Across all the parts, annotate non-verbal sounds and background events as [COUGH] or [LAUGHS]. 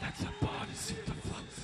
Let the body see the flow.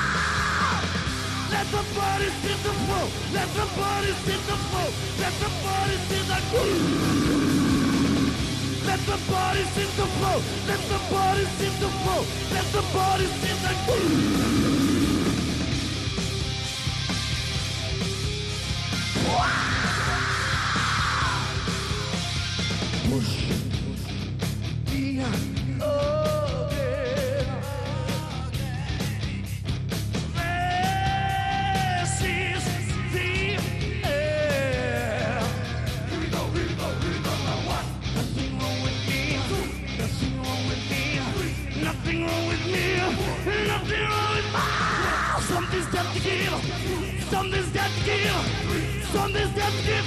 Let the bodies hit the floor. Let the bodies hit the floor. Let the bodies hit the groove. [LAUGHS] Let the bodies hit the floor. Let the bodies hit the Let the the [LAUGHS] Push. Yeah. Oh. Something's got to give. Something's got to give. Something's got to give.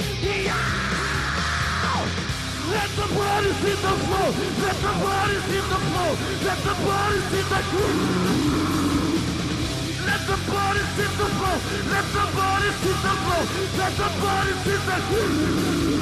Let the bodies hit the floor. Let the bodies hit the floor. Let the bodies hit the groove. Let the bodies hit the floor. Let the bodies hit the floor. Let the bodies hit the groove.